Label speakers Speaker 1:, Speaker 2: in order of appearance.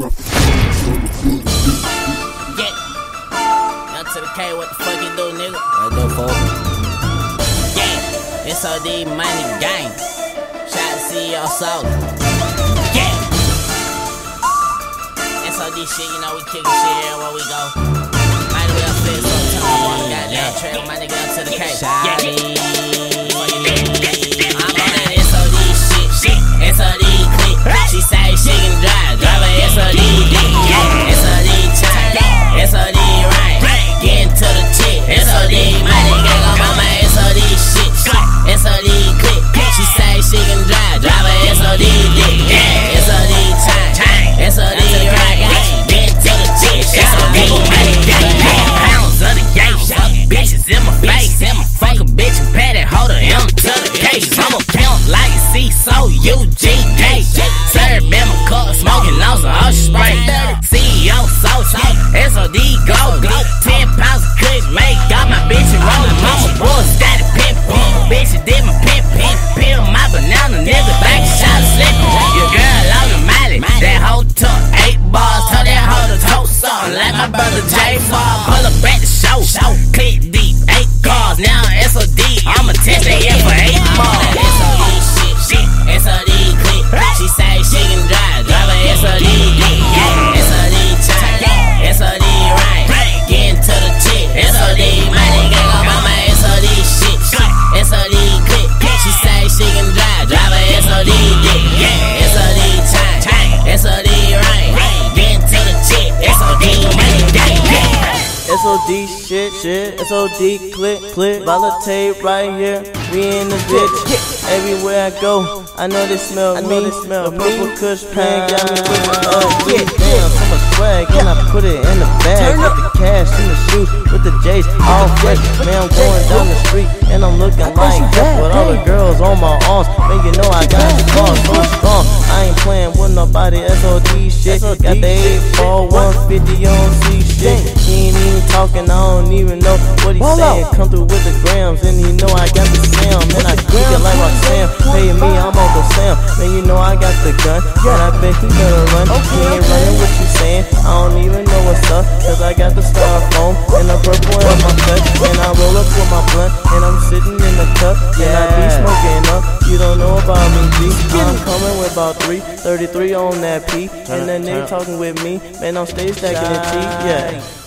Speaker 1: Yeah. Now to the K, what the fuck you do, nigga? What do for? Yeah. It's OD money gang. Shout to CEO Soul. Yeah. SOD shit, you know we kickin' shit everywhere we go. Might as well fit some time on goddamn trail, my nigga up to the K. Yeah. My face. Fuck a bitch and pat it, hold her M to the case. I'm a pimp like C, so UGK. Serve my cup, smoking lots of ocean spray. CEO, so SOD, go, go. 10 pounds of kush, make all my bitches rolling. SOD shit, shit, SOD click, click,
Speaker 2: volatile right here. We in the bitch. Everywhere I go, I know they smell I know me. They smell the purple kush pan got me with uh, yeah, damn, so much swag, and I put it in the bag. With the cash in the shoes, with the J's, all fresh. Man, I'm going down the street, and I'm looking like that. With all the girls on my arms, man, you know I got the car so strong. I ain't playing with nobody, SOD shit. Got the 8 150 on C shit. He ain't even talking, I don't even know what he's saying. Come through with the grams, and you know I got the Sam. And I kick it like Roxanne. Pay me, I'm Uncle Sam. Man, you know I got the gun, and I bet he better run. He ain't running what you saying. I don't even know what's up, cause I got the styrofoam and the purple in my cut. And I roll up with my blunt, and I'm sitting in the cup. And I be smoking You don't know about me, G. I'm coming with about 333 on that P. And that nigga talking with me, man, I'm stay stacking the T. Yeah.